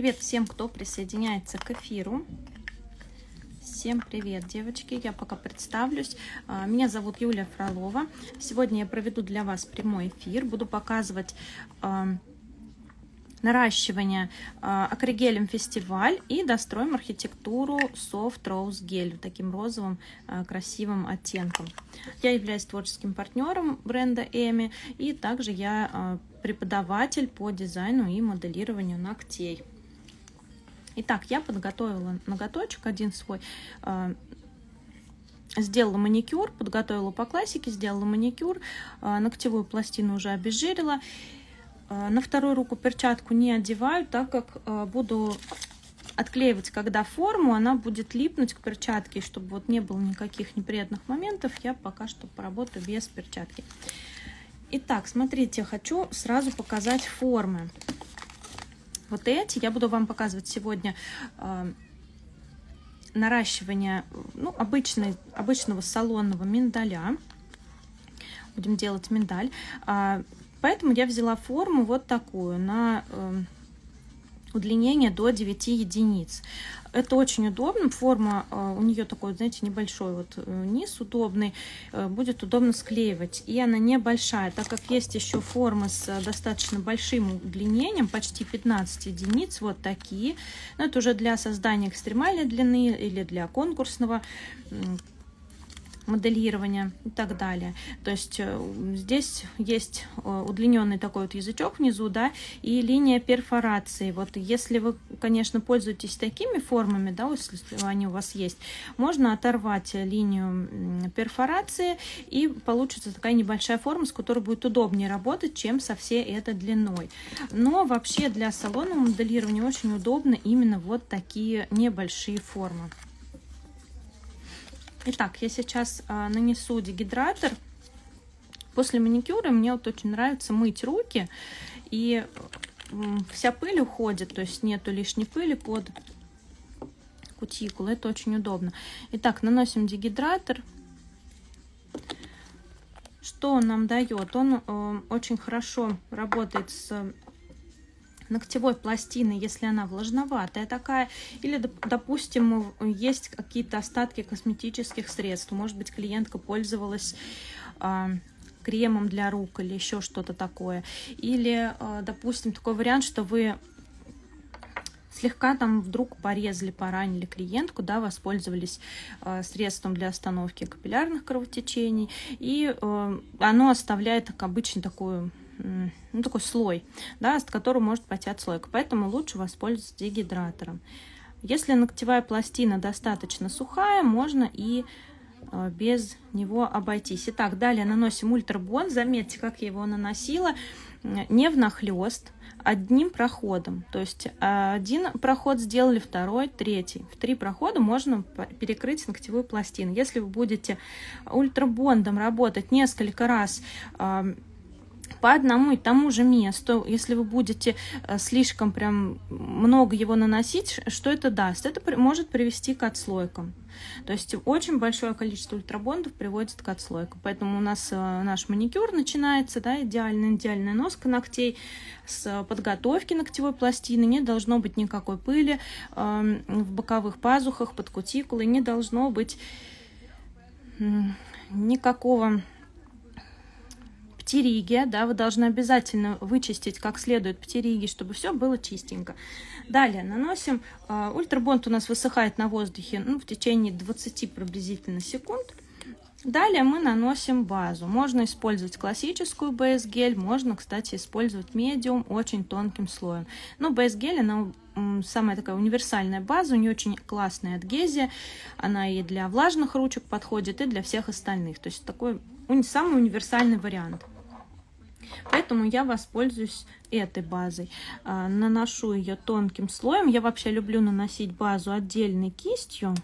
Привет всем, кто присоединяется к эфиру. Всем привет, девочки. Я пока представлюсь. А, меня зовут Юлия Фролова. Сегодня я проведу для вас прямой эфир. Буду показывать а, наращивание а, акригелем фестиваль и достроим архитектуру Soft Rose Gel таким розовым красивым оттенком. Я являюсь творческим партнером бренда Эми и также я преподаватель по дизайну и моделированию ногтей. Итак, я подготовила ноготочек один свой, а, сделала маникюр, подготовила по классике, сделала маникюр, а, ногтевую пластину уже обезжирила. А, на вторую руку перчатку не одеваю, так как буду отклеивать, когда форму, она будет липнуть к перчатке, чтобы вот не было никаких неприятных моментов, я пока что поработаю без перчатки. Итак, смотрите, хочу сразу показать формы. Вот эти я буду вам показывать сегодня э, наращивание ну, обычной, обычного салонного миндаля. Будем делать миндаль. Э, поэтому я взяла форму вот такую на э, удлинение до 9 единиц. Это очень удобно. Форма э, у нее такой, знаете, небольшой вот э, низ удобный. Э, будет удобно склеивать. И она небольшая, так как есть еще формы с достаточно большим удлинением, почти 15 единиц, вот такие. Но это уже для создания экстремальной длины или для конкурсного моделирования и так далее. То есть э, здесь есть э, удлиненный такой вот язычок внизу, да, и линия перфорации. Вот если вы, конечно, пользуетесь такими формами, да, если они у вас есть, можно оторвать линию перфорации и получится такая небольшая форма, с которой будет удобнее работать, чем со всей этой длиной. Но вообще для салонного моделирования очень удобно именно вот такие небольшие формы. Итак, я сейчас а, нанесу дегидратор. После маникюра мне вот очень нравится мыть руки. И вся пыль уходит, то есть нету лишней пыли под кутикулой. Это очень удобно. Итак, наносим дегидратор. Что он нам дает? Он э, очень хорошо работает с ногтевой пластины, если она влажноватая такая, или, допустим, есть какие-то остатки косметических средств, может быть, клиентка пользовалась а, кремом для рук или еще что-то такое. Или, а, допустим, такой вариант, что вы слегка там вдруг порезали, поранили клиентку, да, воспользовались э, средством для остановки капиллярных кровотечений, и э, оно оставляет как обычно такую ну, такой слой, да, с которым может пойти отслойка. Поэтому лучше воспользоваться дегидратором. Если ногтевая пластина достаточно сухая, можно и э, без него обойтись. Итак, далее наносим ультрабон. Заметьте, как я его наносила. Не внахлёст, одним проходом. То есть э, один проход сделали, второй, третий. В три прохода можно перекрыть ногтевую пластину. Если вы будете ультрабондом работать несколько раз э, по одному и тому же месту, если вы будете э, слишком прям много его наносить, что это даст? Это может привести к отслойкам. То есть очень большое количество ультрабондов приводит к отслойкам. Поэтому у нас э, наш маникюр начинается, да, идеальная, идеальная носка ногтей с подготовки ногтевой пластины. Не должно быть никакой пыли э, в боковых пазухах, под кутикулой. Не должно быть никакого птериги, да, вы должны обязательно вычистить как следует птериги, чтобы все было чистенько. Далее наносим, э, ультрабонд у нас высыхает на воздухе ну, в течение 20 приблизительно секунд. Далее мы наносим базу. Можно использовать классическую бейс-гель, можно, кстати, использовать медиум очень тонким слоем. Но бейс-гель, она самая такая универсальная база, у нее очень классная адгезия, она и для влажных ручек подходит, и для всех остальных. То есть такой самый универсальный вариант. Поэтому я воспользуюсь этой базой. А, наношу ее тонким слоем. Я вообще люблю наносить базу отдельной кистью.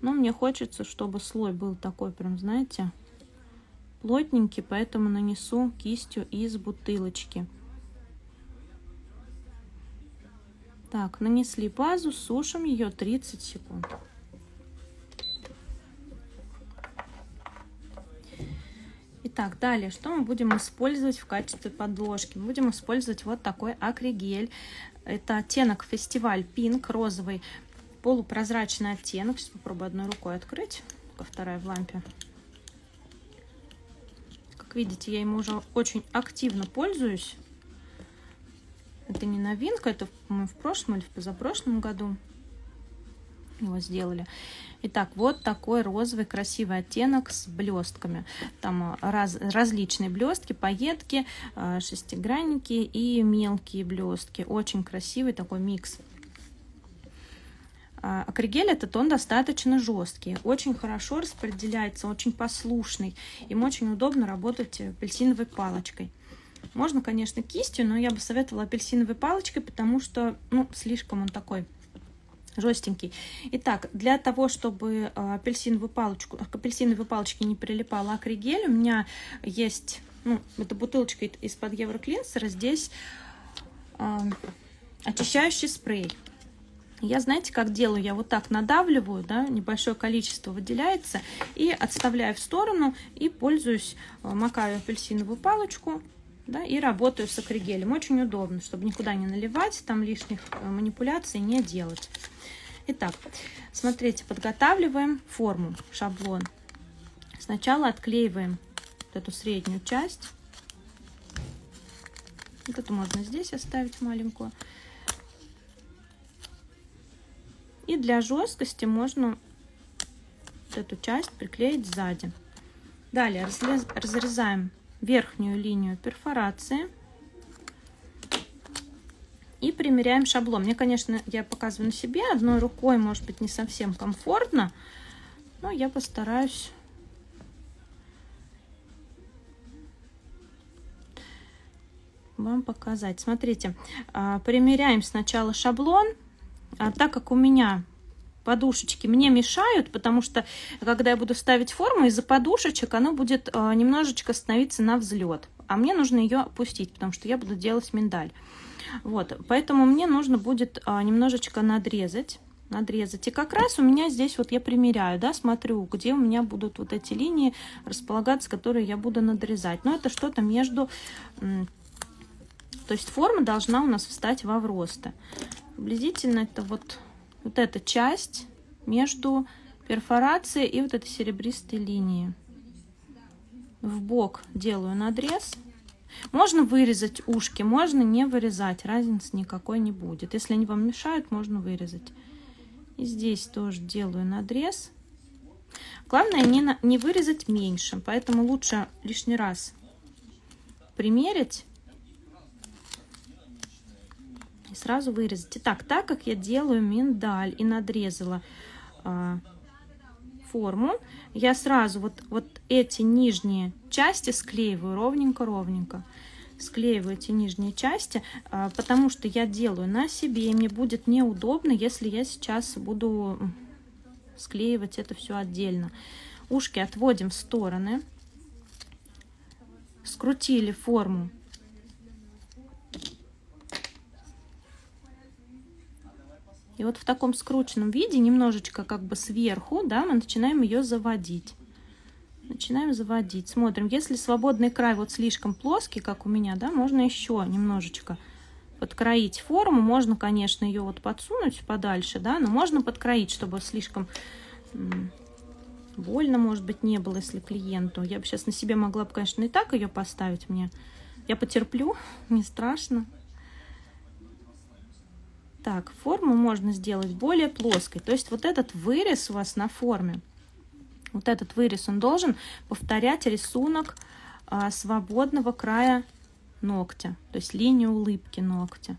Но мне хочется, чтобы слой был такой прям, знаете, плотненький. Поэтому нанесу кистью из бутылочки. Так, нанесли базу, сушим ее 30 секунд. Итак, далее, что мы будем использовать в качестве подложки? Мы будем использовать вот такой акригель. Это оттенок фестиваль пинк, розовый, полупрозрачный оттенок. Сейчас попробую одной рукой открыть, только вторая в лампе. Как видите, я ему уже очень активно пользуюсь. Это не новинка, это мы в прошлом или в позапрошлом году его сделали. Итак, вот такой розовый красивый оттенок с блестками. Там раз, различные блестки, пайетки, э, шестигранники и мелкие блестки. Очень красивый такой микс. А, акригель этот он достаточно жесткий, очень хорошо распределяется, очень послушный. Им очень удобно работать апельсиновой палочкой. Можно, конечно, кистью, но я бы советовала апельсиновой палочкой, потому что ну, слишком он такой жестенький. Итак, для того, чтобы а, апельсиновую палочку, к апельсиновой палочке не прилипала акригель, у меня есть, ну, это бутылочка из-под Евроклинсера, здесь э, очищающий спрей. Я, знаете, как делаю? Я вот так надавливаю, да, небольшое количество выделяется, и отставляю в сторону, и пользуюсь, макаю апельсиновую палочку, да, и работаю с акригелем. Очень удобно, чтобы никуда не наливать, там лишних э, манипуляций не делать. Итак, смотрите, подготавливаем форму, шаблон. Сначала отклеиваем вот эту среднюю часть. Вот эту можно здесь оставить маленькую. И для жесткости можно вот эту часть приклеить сзади. Далее разрезаем верхнюю линию перфорации и примеряем шаблон. Мне, конечно, я показываю на себе одной рукой, может быть, не совсем комфортно, но я постараюсь вам показать. Смотрите, а, примеряем сначала шаблон, а так как у меня подушечки мне мешают, потому что когда я буду ставить форму, из-за подушечек оно будет э, немножечко становиться на взлет. А мне нужно ее опустить, потому что я буду делать миндаль. Вот, поэтому мне нужно будет э, немножечко надрезать надрезать. И как раз у меня здесь вот я примеряю, да, смотрю, где у меня будут вот эти линии располагаться, которые я буду надрезать. Но это что-то между... То есть форма должна у нас встать во вроста. Приблизительно это вот вот эта часть между перфорацией и вот этой серебристой линией. В бок делаю надрез. Можно вырезать ушки, можно не вырезать, разницы никакой не будет. Если они вам мешают, можно вырезать. И здесь тоже делаю надрез. Главное не, на, не вырезать меньше, поэтому лучше лишний раз примерить и сразу вырезать. Итак, так как я делаю миндаль и надрезала э, форму, я сразу вот, вот эти нижние части склеиваю ровненько-ровненько. Склеиваю эти нижние части, э, потому что я делаю на себе, и мне будет неудобно, если я сейчас буду склеивать это все отдельно. Ушки отводим в стороны. Скрутили форму И вот в таком скрученном виде, немножечко как бы сверху, да, мы начинаем ее заводить. Начинаем заводить. Смотрим, если свободный край вот слишком плоский, как у меня, да, можно еще немножечко подкроить форму. Можно, конечно, ее вот подсунуть подальше, да, но можно подкроить, чтобы слишком больно, может быть, не было, если клиенту. Я бы сейчас на себе могла бы, конечно, и так ее поставить мне. Я потерплю, не страшно. Так, форму можно сделать более плоской. То есть вот этот вырез у вас на форме, вот этот вырез, он должен повторять рисунок а, свободного края ногтя, то есть линию улыбки ногтя.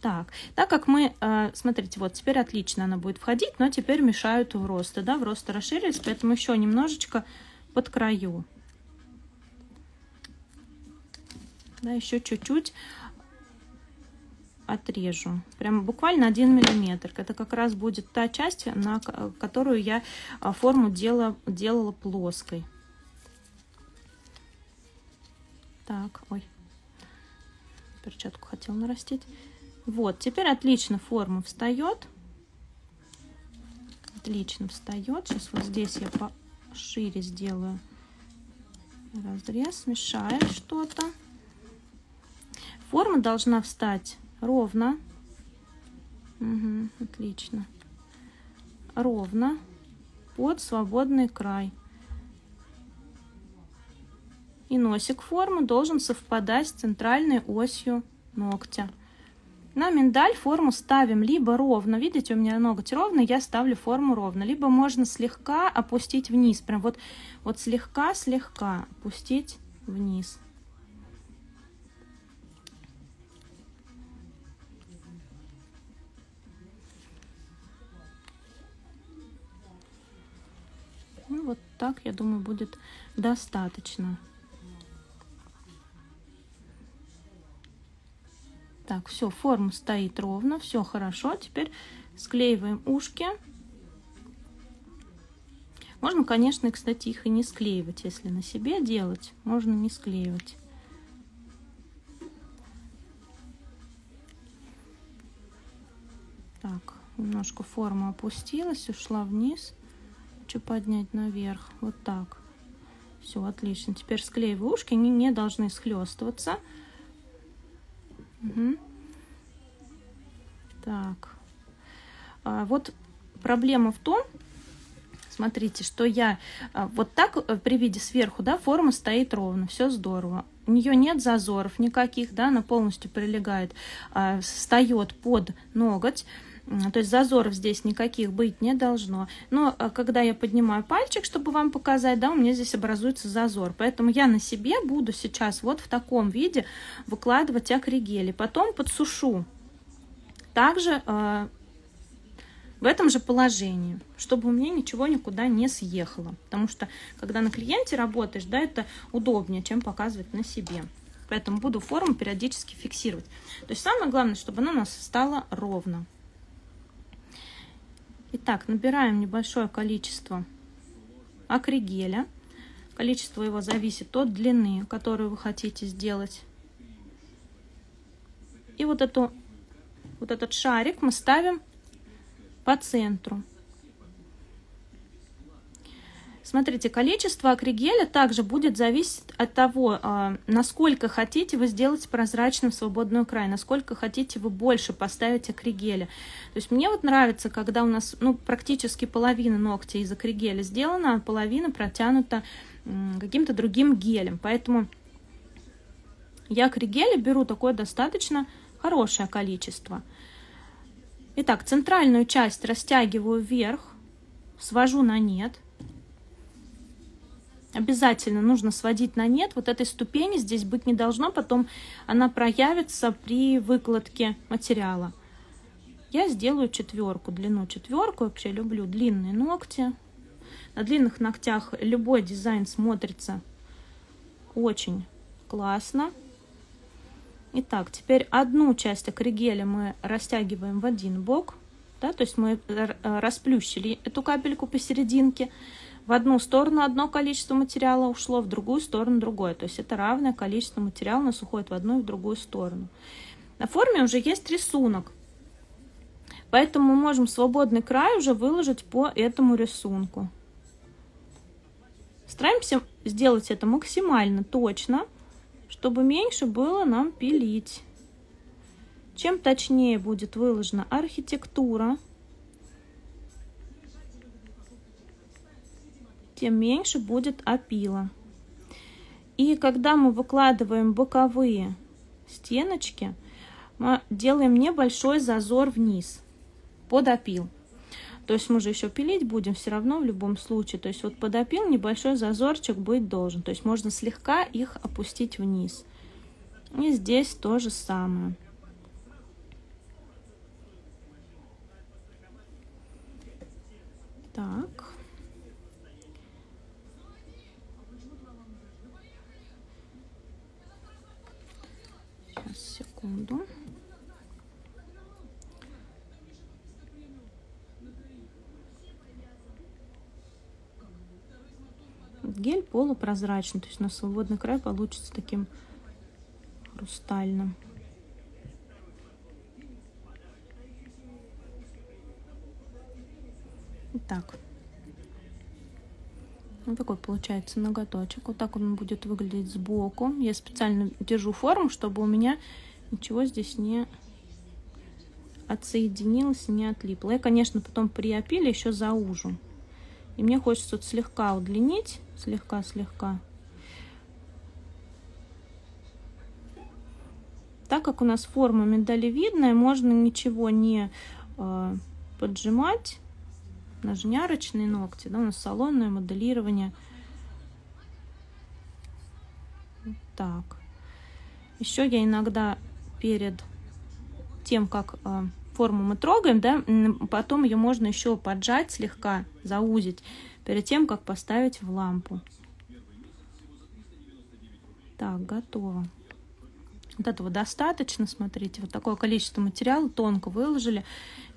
Так, так как мы, э, смотрите, вот теперь отлично она будет входить, но теперь мешают в росты, да, в росты расширились, поэтому еще немножечко под краю. Да, еще чуть-чуть отрежу. Прям буквально 1 миллиметр. Это как раз будет та часть, на которую я а, форму делала, делала плоской. Так, ой, перчатку хотел нарастить. Вот, теперь отлично форма встает. Отлично встает. Сейчас вот здесь я по шире сделаю разрез, смешаем что-то. Форма должна встать ровно. Угу, отлично. Ровно под свободный край. И носик формы должен совпадать с центральной осью ногтя. На миндаль форму ставим либо ровно, видите, у меня ноготь ровный, я ставлю форму ровно, либо можно слегка опустить вниз, прям вот, вот слегка-слегка опустить вниз. Вот так, я думаю, будет достаточно. Так, все, форма стоит ровно, все хорошо. Теперь склеиваем ушки. Можно, конечно, кстати, их и не склеивать. Если на себе делать, можно не склеивать. Так, немножко форма опустилась, ушла вниз. Хочу поднять наверх. Вот так. Все, отлично. Теперь склеиваю ушки, они не должны схлестываться. Угу. Так. А, вот проблема в том, смотрите, что я а, вот так э, при виде сверху, да, форма стоит ровно, все здорово. У нее нет зазоров никаких, да, она полностью прилегает, а, встает под ноготь. То есть зазоров здесь никаких быть не должно. Но а, когда я поднимаю пальчик, чтобы вам показать, да, у меня здесь образуется зазор. Поэтому я на себе буду сейчас вот в таком виде выкладывать акригели. Потом подсушу. Также э, в этом же положении, чтобы у меня ничего никуда не съехало. Потому что, когда на клиенте работаешь, да, это удобнее, чем показывать на себе. Поэтому буду форму периодически фиксировать. То есть самое главное, чтобы она у нас стала ровно. Итак, набираем небольшое количество акригеля. Количество его зависит от длины, которую вы хотите сделать. И вот, эту, вот этот шарик мы ставим по центру. Смотрите, количество акригеля также будет зависеть от того, а, насколько хотите вы сделать прозрачным свободную край, насколько хотите вы больше поставить акригеля. То есть мне вот нравится, когда у нас ну, практически половина ногтя из акригеля сделана, а половина протянута каким-то другим гелем. Поэтому я акригеля беру такое достаточно хорошее количество. Итак, центральную часть растягиваю вверх, свожу на нет – Обязательно нужно сводить на нет. Вот этой ступени здесь быть не должно. Потом она проявится при выкладке материала. Я сделаю четверку, длину четверку. Вообще люблю длинные ногти. На длинных ногтях любой дизайн смотрится очень классно. Итак, теперь одну часть акригеля мы растягиваем в один бок. Да, то есть мы расплющили эту капельку посерединке. В одну сторону одно количество материала ушло, в другую сторону другое. То есть это равное количество материала у нас уходит в одну и в другую сторону. На форме уже есть рисунок. Поэтому мы можем свободный край уже выложить по этому рисунку. Стараемся сделать это максимально точно, чтобы меньше было нам пилить. Чем точнее будет выложена архитектура, тем меньше будет опила. И когда мы выкладываем боковые стеночки, мы делаем небольшой зазор вниз под опил. То есть мы же еще пилить будем все равно в любом случае. То есть вот под опил небольшой зазорчик быть должен. То есть можно слегка их опустить вниз. И здесь то же самое. Так. Секунду. Гель полупрозрачный, то есть на свободный край получится таким хрустальным. Итак, Вот такой получается ноготочек. Вот так он будет выглядеть сбоку. Я специально держу форму, чтобы у меня ничего здесь не отсоединилось, не отлипло. Я, конечно, потом при опиле еще заужу. И мне хочется вот слегка удлинить, слегка-слегка. Так как у нас форма миндалевидная, можно ничего не э, поджимать. Арочные ногти, да, у нас салонное моделирование. Так. Еще я иногда перед тем, как э, форму мы трогаем, да, потом ее можно еще поджать слегка, заузить, перед тем, как поставить в лампу. Так, готово. Вот этого достаточно, смотрите, вот такое количество материала тонко выложили.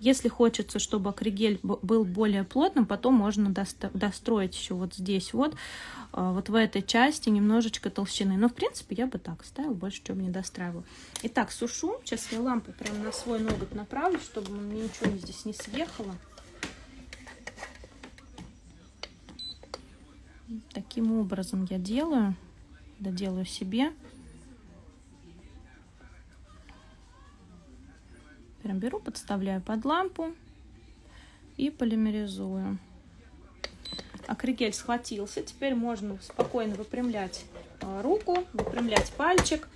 Если хочется, чтобы акригель был более плотным, потом можно достроить еще вот здесь вот, а, вот в этой части немножечко толщины. Но, в принципе, я бы так ставила, больше чем не достраиваю. Итак, сушу. Сейчас я лампу прямо на свой ноготь направлю, чтобы мне ничего здесь не съехало. Таким образом я делаю, доделаю себе. Прям беру, подставляю под лампу и полимеризую. Акригель схватился. Теперь можно спокойно выпрямлять а, руку, выпрямлять пальчик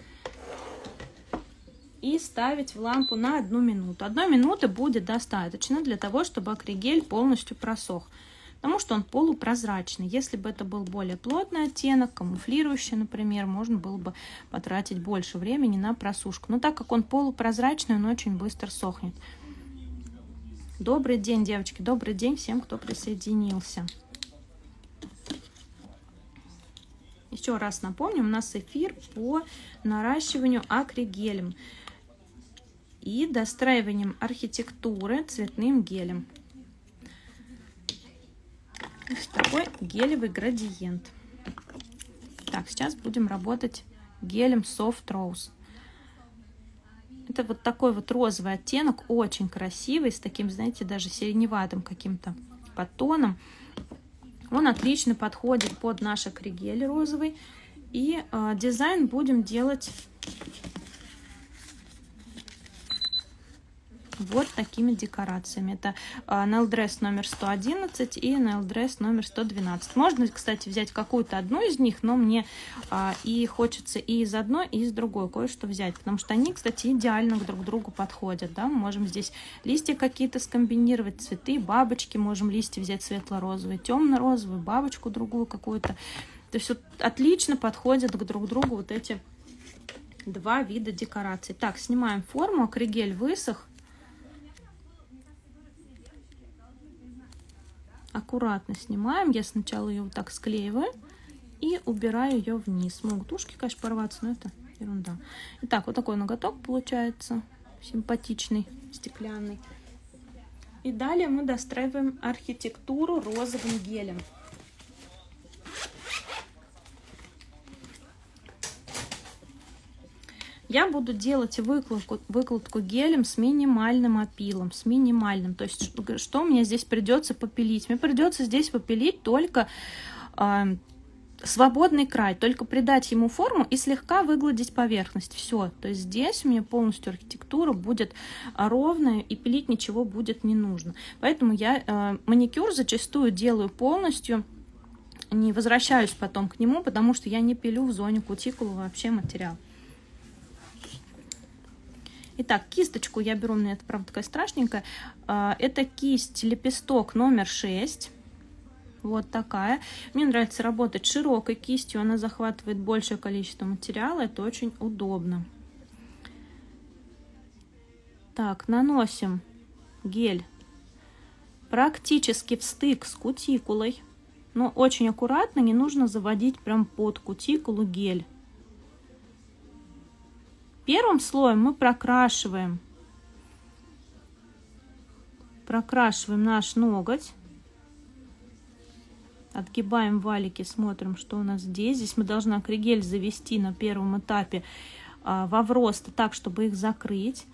и ставить в лампу на одну минуту. Одной минуты будет достаточно для того, чтобы акригель полностью просох потому что он полупрозрачный. Если бы это был более плотный оттенок, камуфлирующий, например, можно было бы потратить больше времени на просушку. Но так как он полупрозрачный, он очень быстро сохнет. Добрый день, девочки, добрый день всем, кто присоединился. Еще раз напомню, у нас эфир по наращиванию акригелем и достраиванием архитектуры цветным гелем. Значит, такой гелевый градиент. Так, сейчас будем работать гелем Soft Rose. Это вот такой вот розовый оттенок, очень красивый, с таким, знаете, даже сиреневатым каким-то подтоном. Он отлично подходит под наш акригель розовый. И э, дизайн будем делать вот такими декорациями. Это nail dress номер 111 и nail dress номер 112. Можно, кстати, взять какую-то одну из них, но мне а, и хочется и из одной, и из другой кое-что взять, потому что они, кстати, идеально друг к другу подходят. Да? Мы можем здесь листья какие-то скомбинировать, цветы, бабочки, можем листья взять светло-розовые, темно-розовые, бабочку другую какую-то. То есть вот отлично подходят к друг другу вот эти два вида декораций. Так, снимаем форму, акригель высох. Аккуратно снимаем. Я сначала ее вот так склеиваю и убираю ее вниз. Могут ушки, конечно, порваться, но это ерунда. Итак, вот такой ноготок получается. Симпатичный, стеклянный. И далее мы достраиваем архитектуру розовым гелем. Я буду делать выкладку, выкладку гелем с минимальным опилом, с минимальным. То есть что мне здесь придется попилить? Мне придется здесь попилить только э, свободный край, только придать ему форму и слегка выгладить поверхность. Все. То есть здесь у меня полностью архитектура будет ровная и пилить ничего будет не нужно. Поэтому я э, маникюр зачастую делаю полностью не возвращаюсь потом к нему, потому что я не пилю в зоне кутикулы вообще материал. Итак, кисточку я беру, меня это, правда, такая страшненькая. А, это кисть лепесток номер 6. Вот такая. Мне нравится работать широкой кистью, она захватывает большее количество материала, это очень удобно. Так, наносим гель практически в стык с кутикулой. Но очень аккуратно, не нужно заводить прям под кутикулу гель. Первым слоем мы прокрашиваем, прокрашиваем наш ноготь. Отгибаем валики, смотрим, что у нас здесь. Здесь мы должны акригель завести на первом этапе а, во врост так, чтобы их закрыть.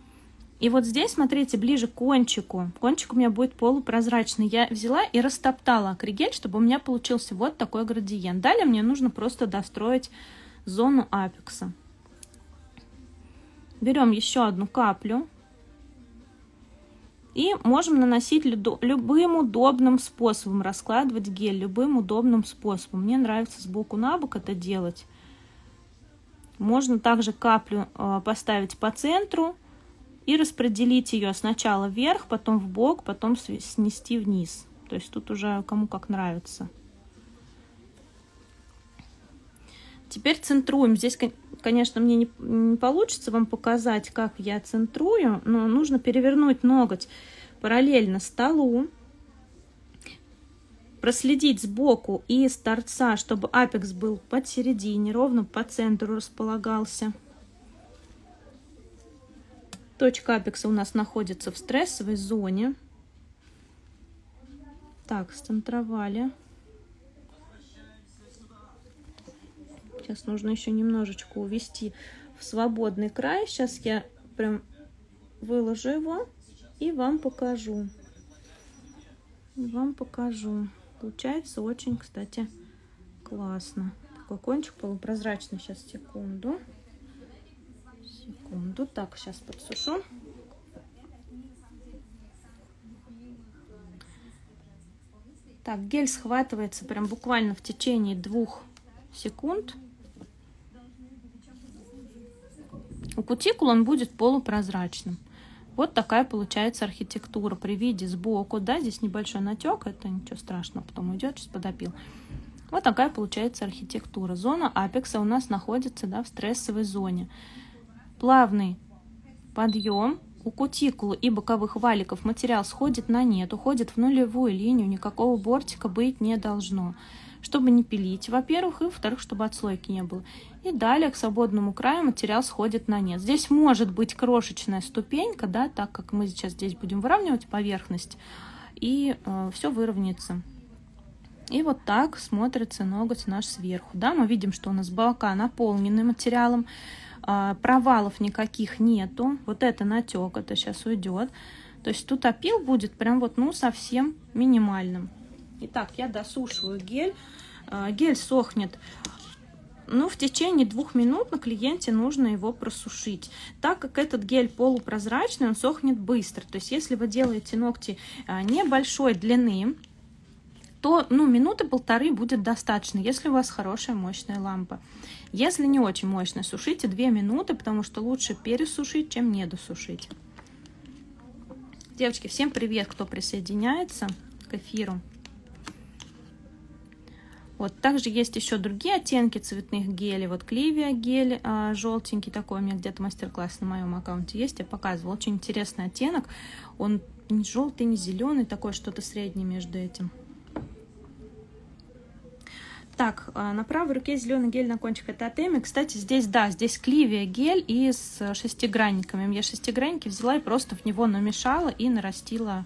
И вот здесь, смотрите, ближе к кончику. Кончик у меня будет полупрозрачный. Я взяла и растоптала акригель, чтобы у меня получился вот такой градиент. Далее мне нужно просто достроить зону апекса. Берем еще одну каплю. И можем наносить любым удобным способом, раскладывать гель любым удобным способом. Мне нравится сбоку на бок это делать. Можно также каплю э, поставить по центру и распределить ее сначала вверх, потом в бок, потом снести вниз. То есть тут уже кому как нравится. Теперь центруем. Здесь, конечно, мне не, не получится вам показать, как я центрую, но нужно перевернуть ноготь параллельно столу, проследить сбоку и с торца, чтобы апекс был посередине, ровно по центру располагался. Точка апекса у нас находится в стрессовой зоне. Так, сцентровали. Сейчас нужно еще немножечко увести в свободный край. Сейчас я прям выложу его и вам покажу. Вам покажу. Получается очень, кстати, классно. Такой кончик полупрозрачный. Сейчас, секунду. Секунду. Так, сейчас подсушу. Так, гель схватывается прям буквально в течение двух секунд. У кутикул он будет полупрозрачным. Вот такая получается архитектура при виде сбоку. Да, здесь небольшой натек, это ничего страшного, потом уйдет, сейчас подопил. Вот такая получается архитектура. Зона апекса у нас находится да, в стрессовой зоне. Плавный подъем. У кутикулы и боковых валиков материал сходит на нет, уходит в нулевую линию, никакого бортика быть не должно чтобы не пилить, во-первых, и во-вторых, чтобы отслойки не было. И далее к свободному краю материал сходит на нет. Здесь может быть крошечная ступенька, да, так как мы сейчас здесь будем выравнивать поверхность, и э, все выровняется. И вот так смотрится ноготь наш сверху. Да, мы видим, что у нас бока наполнены материалом, э, провалов никаких нету. Вот это натек, это сейчас уйдет. То есть тут опил будет прям вот, ну, совсем минимальным. Итак, я досушиваю гель. А, гель сохнет ну, в течение двух минут на клиенте нужно его просушить. Так как этот гель полупрозрачный, он сохнет быстро. То есть, если вы делаете ногти а, небольшой длины, то ну, минуты полторы будет достаточно, если у вас хорошая мощная лампа. Если не очень мощная, сушите 2 минуты, потому что лучше пересушить, чем недосушить. Девочки, всем привет, кто присоединяется к эфиру. Вот, также есть еще другие оттенки цветных гелей. Вот Кливия гель а, желтенький такой, у меня где-то мастер-класс на моем аккаунте есть, я показывала. Очень интересный оттенок. Он не желтый, не зеленый, такой что-то среднее между этим. Так, а, на правой руке зеленый гель на кончик это Атеми. Кстати, здесь, да, здесь Кливия гель и с шестигранниками. Я шестигранники взяла и просто в него намешала и нарастила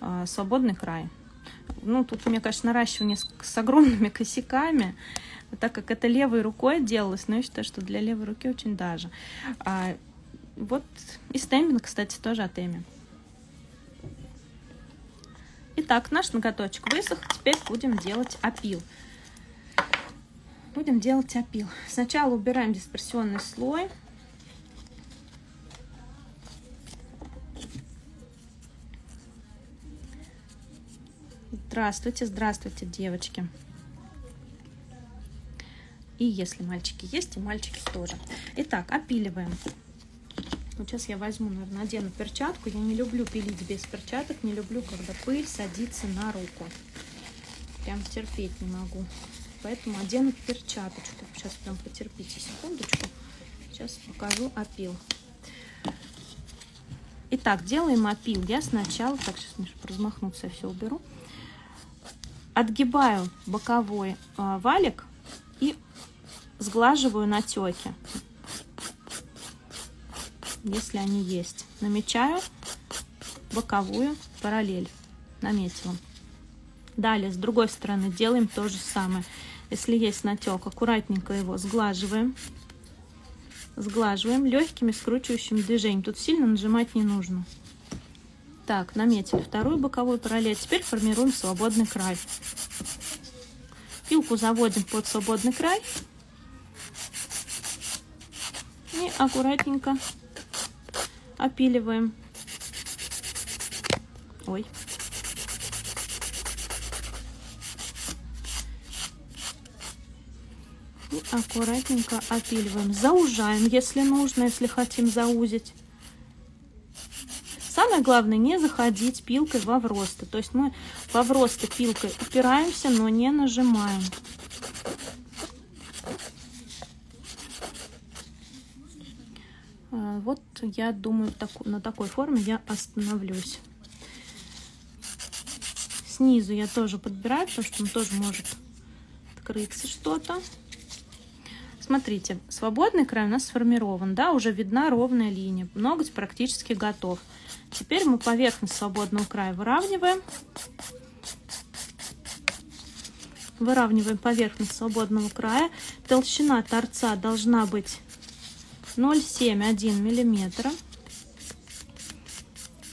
э, свободный край. Ну, тут у меня, конечно, наращивание с, с огромными косяками, так как это левой рукой делалось, но я считаю, что для левой руки очень даже. А, вот и стемпинг, кстати, тоже от Эми. Итак, наш ноготочек высох, теперь будем делать опил. Будем делать опил. Сначала убираем дисперсионный слой. Здравствуйте, здравствуйте, девочки. И если мальчики есть, и мальчики тоже. Итак, опиливаем. Вот сейчас я возьму, наверное, надену перчатку. Я не люблю пилить без перчаток, не люблю, когда пыль садится на руку. Прям терпеть не могу. Поэтому одену перчаточку. Сейчас прям потерпите секундочку. Сейчас покажу опил. Итак, делаем опил. Я сначала, так, сейчас мне размахнуться, я все уберу отгибаю боковой э, валик и сглаживаю натеки, если они есть. Намечаю боковую параллель, наметила. Далее, с другой стороны, делаем то же самое. Если есть натек, аккуратненько его сглаживаем. сглаживаем легкими скручивающими движениями. Тут сильно нажимать не нужно. Так, наметили вторую боковую параллель. Теперь формируем свободный край. Пилку заводим под свободный край. И аккуратненько опиливаем. Ой. И аккуратненько опиливаем. Заужаем, если нужно, если хотим заузить. Самое главное не заходить пилкой во вросты. То есть мы во вросты пилкой упираемся, но не нажимаем. А, вот я думаю, на такой форме я остановлюсь. Снизу я тоже подбираю, потому что он тоже может открыться что-то. Смотрите, свободный край у нас сформирован, да, уже видна ровная линия. Ноготь практически готов. Теперь мы поверхность свободного края выравниваем. Выравниваем поверхность свободного края. Толщина торца должна быть 0,71 миллиметра.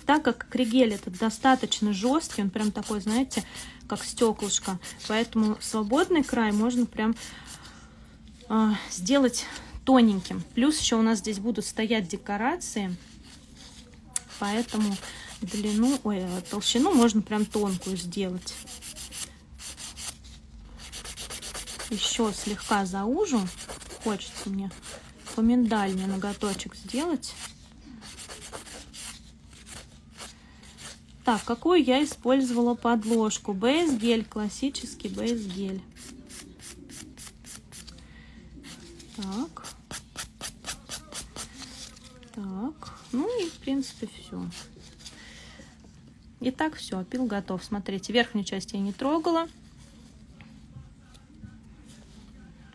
Так как кригель этот достаточно жесткий, он прям такой, знаете, как стеклышко, поэтому свободный край можно прям э, сделать тоненьким. Плюс еще у нас здесь будут стоять декорации, поэтому длину, ой, толщину можно прям тонкую сделать. Еще слегка заужу, хочется мне поминдальный ноготочек сделать. Так, какую я использовала подложку? Бейс-гель, классический бейс-гель. Так. Так. Ну и, в принципе, все. Итак, все, пил готов. Смотрите, верхнюю часть я не трогала.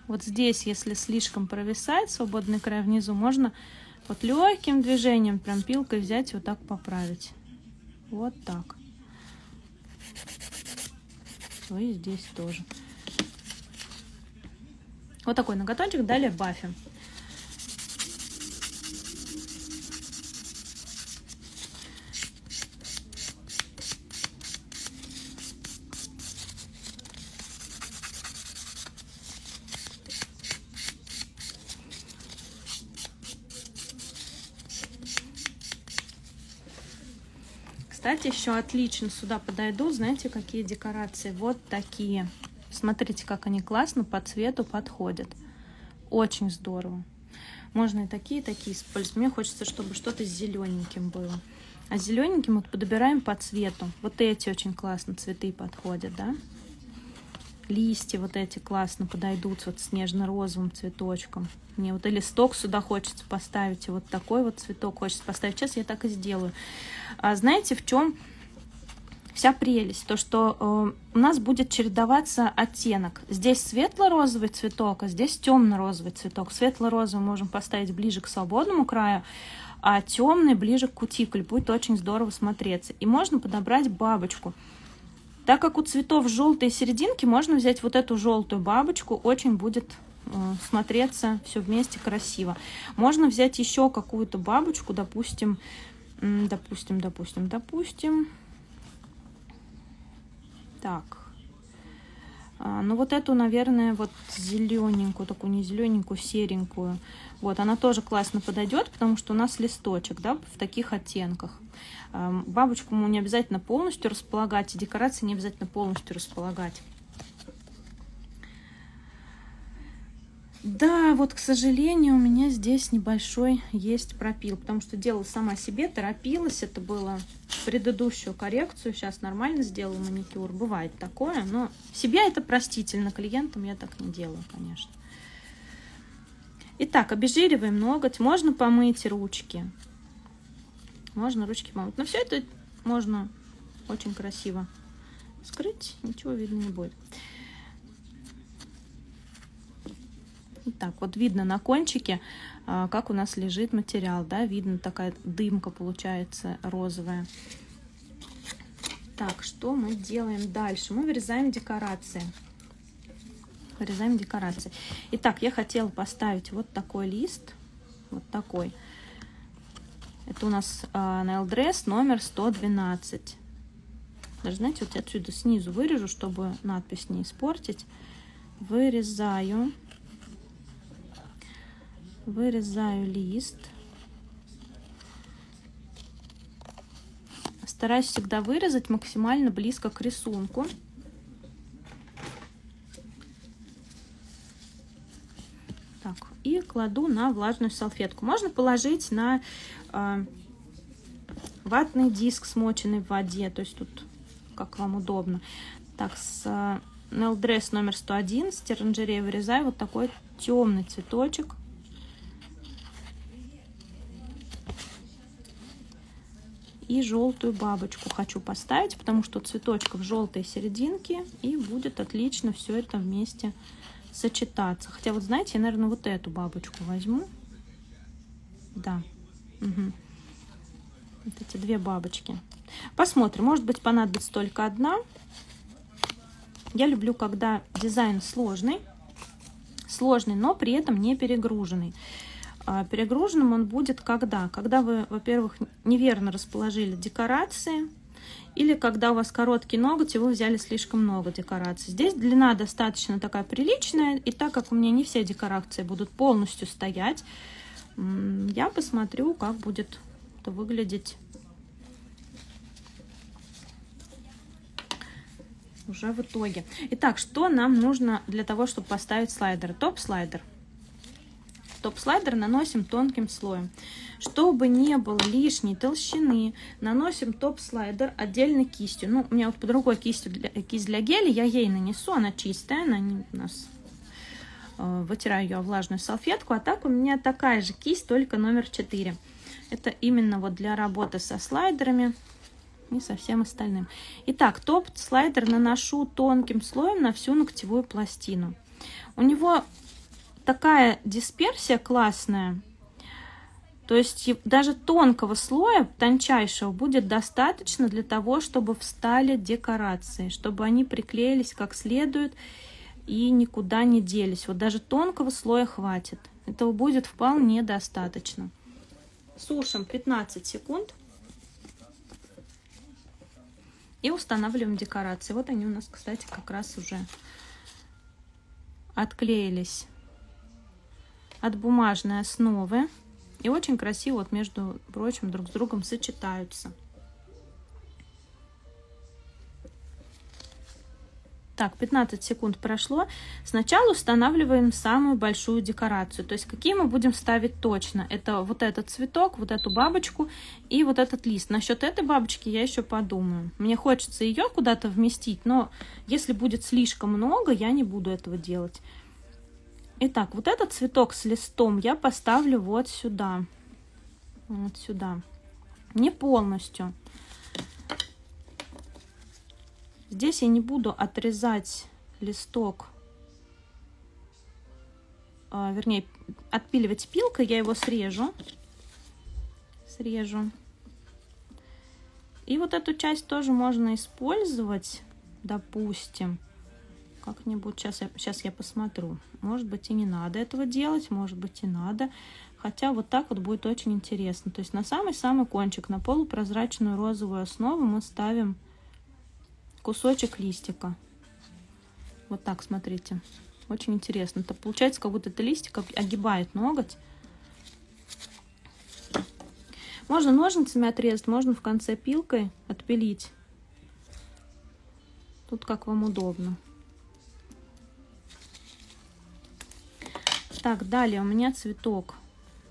Вот здесь, если слишком провисает свободный край внизу, можно вот легким движением прям пилкой взять и вот так поправить. Вот так. Все, и здесь тоже. Вот такой ноготочек. Далее бафим. Кстати, еще отлично сюда подойдут, знаете, какие декорации? Вот такие. Смотрите, как они классно по цвету подходят. Очень здорово. Можно и такие, и такие использовать. Мне хочется, чтобы что-то с зелененьким было. А зелененьким вот подбираем по цвету. Вот эти очень классно цветы подходят, да? Листья вот эти классно подойдут вот с нежно-розовым цветочком. Мне вот и листок сюда хочется поставить, и вот такой вот цветок хочется поставить. Сейчас я так и сделаю. А знаете, в чем вся прелесть? То, что э, у нас будет чередоваться оттенок. Здесь светло-розовый цветок, а здесь темно-розовый цветок. Светло-розовый можем поставить ближе к свободному краю, а темный ближе к кутикуле. Будет очень здорово смотреться. И можно подобрать бабочку. Так как у цветов желтые серединки, можно взять вот эту желтую бабочку, очень будет э, смотреться все вместе красиво. Можно взять еще какую-то бабочку, допустим, допустим, допустим, допустим. Так. А, ну вот эту, наверное, вот зелененькую, такую не зелененькую, серенькую. Вот, она тоже классно подойдет, потому что у нас листочек, да, в таких оттенках. Бабочку мы не обязательно полностью располагать, и декорации не обязательно полностью располагать. Да, вот, к сожалению, у меня здесь небольшой есть пропил, потому что делала сама себе, торопилась, это было предыдущую коррекцию, сейчас нормально сделала маникюр, бывает такое, но себе это простительно, клиентам я так не делаю, конечно. Итак, обезжириваем ноготь, можно помыть ручки, можно ручки помыть. Но все это можно очень красиво скрыть, ничего видно не будет. Так, вот видно на кончике, а, как у нас лежит материал, да, видно такая дымка получается розовая. Так, что мы делаем дальше? Мы вырезаем декорации. Вырезаем декорации. Итак, я хотела поставить вот такой лист Вот такой. Это у нас э, nail dress номер 112. Даже, знаете, вот я отсюда снизу вырежу, чтобы надпись не испортить. Вырезаю. Вырезаю лист. Стараюсь всегда вырезать максимально близко к рисунку. Так, и кладу на влажную салфетку. Можно положить на э, ватный диск, смоченный в воде. То есть тут как вам удобно. Так, с э, Nail Dress номер 111 оранжерея вырезаю вот такой темный цветочек. И желтую бабочку хочу поставить, потому что цветочков желтые серединки, и будет отлично все это вместе сочетаться. Хотя вот знаете, я, наверное, вот эту бабочку возьму. Да. Угу. Вот эти две бабочки. Посмотрим, может быть понадобится только одна. Я люблю, когда дизайн сложный, сложный, но при этом не перегруженный. А перегруженным он будет когда? Когда вы, во-первых, неверно расположили декорации, или когда у вас короткий ноготь, и вы взяли слишком много декораций. Здесь длина достаточно такая приличная, и так как у меня не все декорации будут полностью стоять, я посмотрю, как будет это выглядеть уже в итоге. Итак, что нам нужно для того, чтобы поставить слайдер? Топ-слайдер. Топ-слайдер наносим тонким слоем. Чтобы не было лишней толщины, наносим топ-слайдер отдельно кистью. Ну, у меня вот по другой кистью для, кисть для геля, я ей нанесу, она чистая, она не, у нас э, вытираю ее влажную салфетку. А так у меня такая же кисть, только номер 4. Это именно вот для работы со слайдерами и со всем остальным. Итак, топ-слайдер наношу тонким слоем на всю ногтевую пластину. У него такая дисперсия классная, то есть даже тонкого слоя, тончайшего, будет достаточно для того, чтобы встали декорации, чтобы они приклеились как следует и никуда не делись. Вот даже тонкого слоя хватит. Этого будет вполне достаточно. Сушим 15 секунд. И устанавливаем декорации. Вот они у нас, кстати, как раз уже отклеились от бумажной основы. И очень красиво, вот между прочим, друг с другом сочетаются. Так, 15 секунд прошло. Сначала устанавливаем самую большую декорацию. То есть какие мы будем ставить точно. Это вот этот цветок, вот эту бабочку и вот этот лист. Насчет этой бабочки я еще подумаю. Мне хочется ее куда-то вместить, но если будет слишком много, я не буду этого делать. Итак, вот этот цветок с листом я поставлю вот сюда. Вот сюда. Не полностью. Здесь я не буду отрезать листок, а, вернее, отпиливать пилкой, я его срежу. Срежу. И вот эту часть тоже можно использовать, допустим, как-нибудь. Сейчас я, сейчас я посмотрю. Может быть и не надо этого делать, может быть и надо. Хотя вот так вот будет очень интересно. То есть на самый-самый кончик, на полупрозрачную розовую основу мы ставим кусочек листика. Вот так, смотрите. Очень интересно. Это получается, как будто это листик огибает ноготь. Можно ножницами отрезать, можно в конце пилкой отпилить. Тут как вам удобно. Так, далее у меня цветок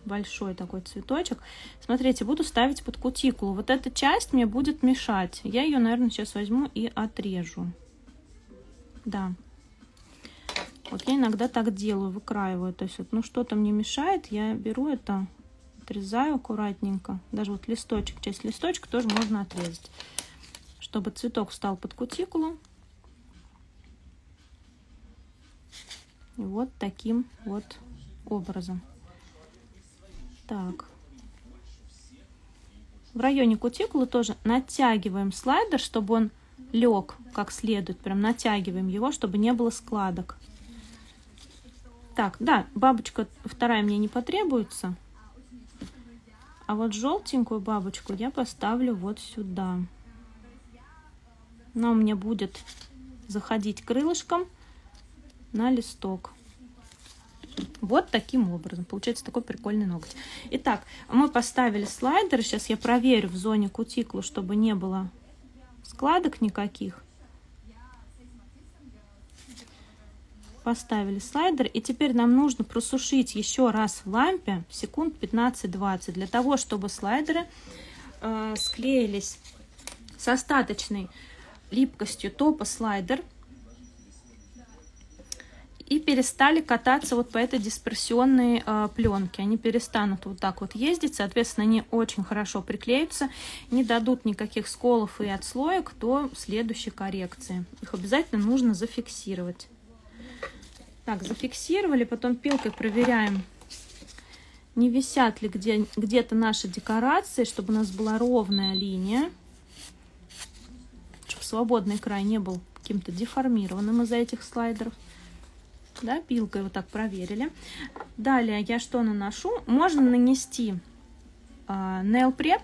большой такой цветочек. Смотрите, буду ставить под кутикулу. Вот эта часть мне будет мешать. Я ее, наверное, сейчас возьму и отрежу. Да. Вот я иногда так делаю, выкраиваю. То есть, вот, ну, что-то мне мешает, я беру это, отрезаю аккуратненько. Даже вот листочек, часть листочка тоже можно отрезать. Чтобы цветок встал под кутикулу. Вот таким вот образом. Так. В районе кутикулы тоже натягиваем слайдер, чтобы он лег как следует. Прям натягиваем его, чтобы не было складок. Так, да, бабочка вторая мне не потребуется. А вот желтенькую бабочку я поставлю вот сюда. У меня будет заходить крылышком на листок. Вот таким образом. Получается такой прикольный ноготь. Итак, мы поставили слайдер. Сейчас я проверю в зоне кутикулы, чтобы не было складок никаких. Поставили слайдер. И теперь нам нужно просушить еще раз в лампе секунд 15-20. Для того, чтобы слайдеры э, склеились с остаточной липкостью топа слайдер и перестали кататься вот по этой дисперсионной э, пленке. Они перестанут вот так вот ездить, соответственно, они очень хорошо приклеются, не дадут никаких сколов и отслоек до следующей коррекции. Их обязательно нужно зафиксировать. Так, зафиксировали, потом пилкой проверяем, не висят ли где, где-то наши декорации, чтобы у нас была ровная линия, чтобы свободный край не был каким-то деформированным из-за этих слайдеров да, пилкой вот так проверили. Далее я что наношу? Можно нанести э, Nail Prep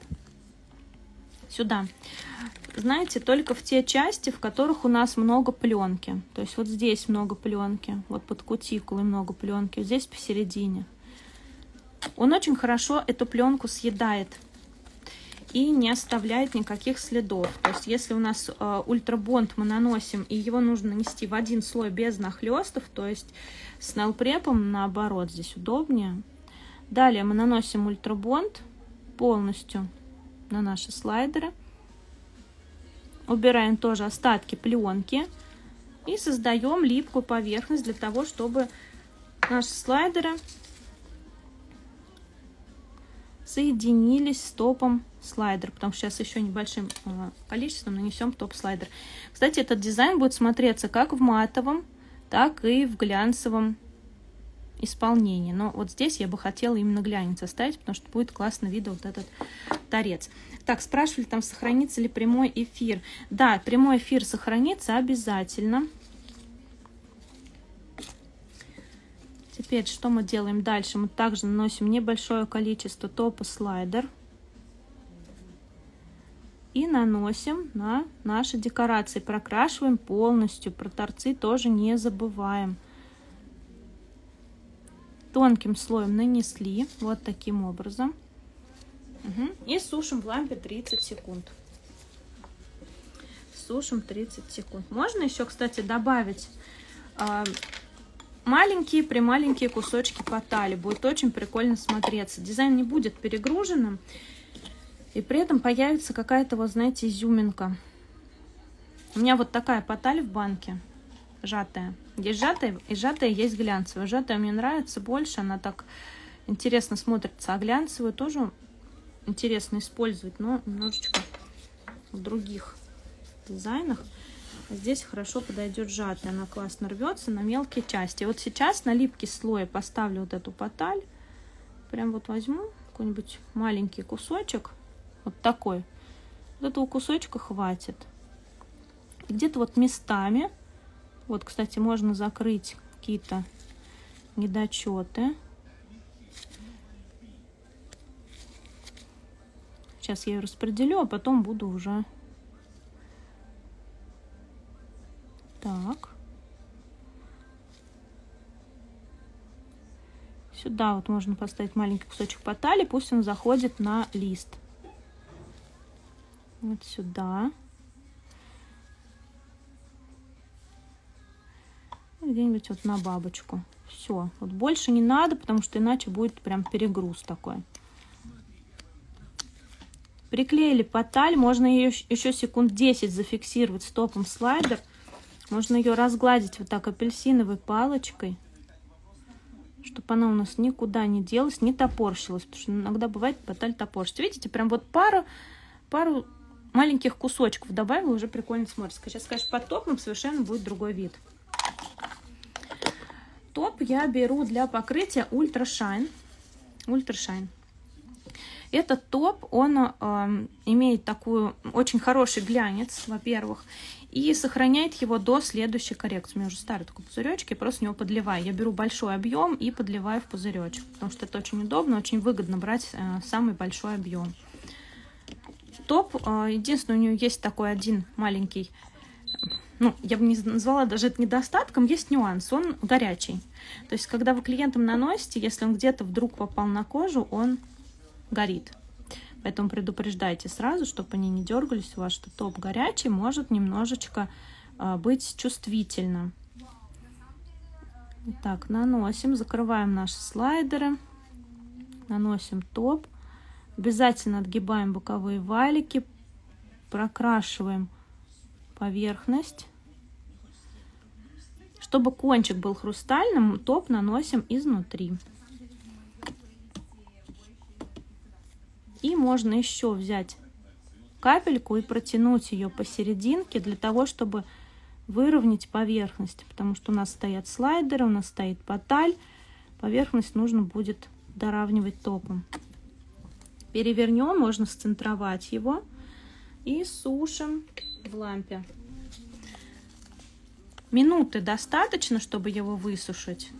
сюда. Знаете, только в те части, в которых у нас много пленки. То есть вот здесь много пленки, вот под кутикулой много пленки, здесь посередине. Он очень хорошо эту пленку съедает и не оставляет никаких следов. То есть если у нас э, ультрабонд мы наносим, и его нужно нанести в один слой без нахлестов, то есть с нелпрепом наоборот здесь удобнее. Далее мы наносим ультрабонд полностью на наши слайдеры. Убираем тоже остатки пленки и создаем липкую поверхность для того, чтобы наши слайдеры соединились с топом слайдер, потому что сейчас еще небольшим э, количеством нанесем топ-слайдер. Кстати, этот дизайн будет смотреться как в матовом, так и в глянцевом исполнении. Но вот здесь я бы хотела именно глянец оставить, потому что будет классно видно вот этот торец. Так, спрашивали, там сохранится ли прямой эфир. Да, прямой эфир сохранится обязательно. Теперь что мы делаем дальше? Мы также наносим небольшое количество топа слайдер и наносим на наши декорации. Прокрашиваем полностью, про торцы тоже не забываем. Тонким слоем нанесли, вот таким образом. Угу. И сушим в лампе 30 секунд. Сушим 30 секунд. Можно еще, кстати, добавить э, маленькие прималенькие кусочки потали. Будет очень прикольно смотреться. Дизайн не будет перегруженным. И при этом появится какая-то, вот знаете, изюминка. У меня вот такая поталь в банке, сжатая. Есть сжатая, и сжатая есть глянцевая. Сжатая мне нравится больше, она так интересно смотрится. А глянцевую тоже интересно использовать, но немножечко в других дизайнах. Здесь хорошо подойдет сжатая, она классно рвется на мелкие части. И вот сейчас на липкий слой поставлю вот эту поталь. Прям вот возьму какой-нибудь маленький кусочек вот такой. Вот этого кусочка хватит. Где-то вот местами, вот, кстати, можно закрыть какие-то недочеты. Сейчас я ее распределю, а потом буду уже... Так. Сюда вот можно поставить маленький кусочек потали, пусть он заходит на лист вот сюда. Где-нибудь вот на бабочку. Все. Вот больше не надо, потому что иначе будет прям перегруз такой. Приклеили поталь. Можно ее еще секунд 10 зафиксировать стопом слайдер. Можно ее разгладить вот так апельсиновой палочкой. Чтобы она у нас никуда не делась, не топорщилась. Потому что иногда бывает поталь топорщится. Видите, прям вот пару, пару маленьких кусочков добавила, уже прикольно смотрится. Сейчас, конечно, под топом совершенно будет другой вид. Топ я беру для покрытия Ultra Shine. Ultra. Этот топ, он э, имеет такую очень хороший глянец, во-первых, и сохраняет его до следующей коррекции. У меня уже старый такой пузыречек, я просто в него подливаю. Я беру большой объем и подливаю в пузыречек, потому что это очень удобно, очень выгодно брать э, самый большой объем. Топ, э, единственное, у него есть такой один маленький ну, я бы не назвала даже это недостатком, есть нюанс, он горячий. То есть, когда вы клиентам наносите, если он где-то вдруг попал на кожу, он горит. Поэтому предупреждайте сразу, чтобы они не дергались у вас, что топ горячий может немножечко э, быть чувствительно. Итак, наносим, закрываем наши слайдеры, наносим топ. Обязательно отгибаем боковые валики, прокрашиваем поверхность. Чтобы кончик был хрустальным, топ наносим изнутри. И можно еще взять капельку и протянуть ее посерединке для того, чтобы выровнять поверхность, потому что у нас стоят слайдеры, у нас стоит поталь, поверхность нужно будет доравнивать топом. Перевернем, можно сцентровать его и сушим в лампе. Минуты достаточно, чтобы его высушить?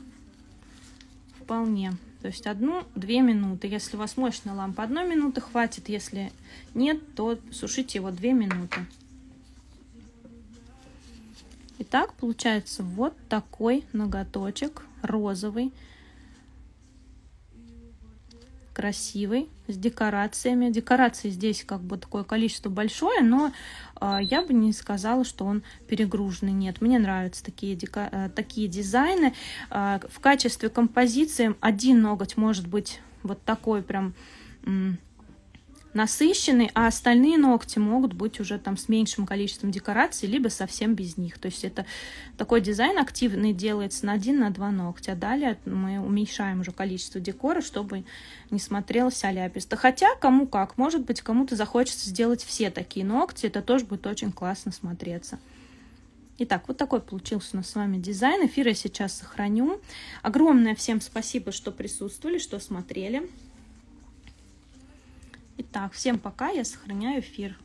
Вполне. То есть одну-две минуты. Если у вас мощная лампа, одной минуты хватит. Если нет, то сушите его две минуты. Итак, получается вот такой ноготочек розовый красивый, с декорациями. Декораций здесь как бы такое количество большое, но э, я бы не сказала, что он перегруженный. Нет, мне нравятся такие, дека э, такие дизайны. Э, в качестве композиции один ноготь может быть вот такой прям насыщенный, а остальные ногти могут быть уже там с меньшим количеством декораций, либо совсем без них. То есть это такой дизайн активный делается на один, на два ногтя. Далее мы уменьшаем уже количество декора, чтобы не смотрелось аляписто. Хотя кому как, может быть кому-то захочется сделать все такие ногти, это тоже будет очень классно смотреться. Итак, вот такой получился у нас с вами дизайн. Эфир я сейчас сохраню. Огромное всем спасибо, что присутствовали, что смотрели. Итак, всем пока, я сохраняю эфир.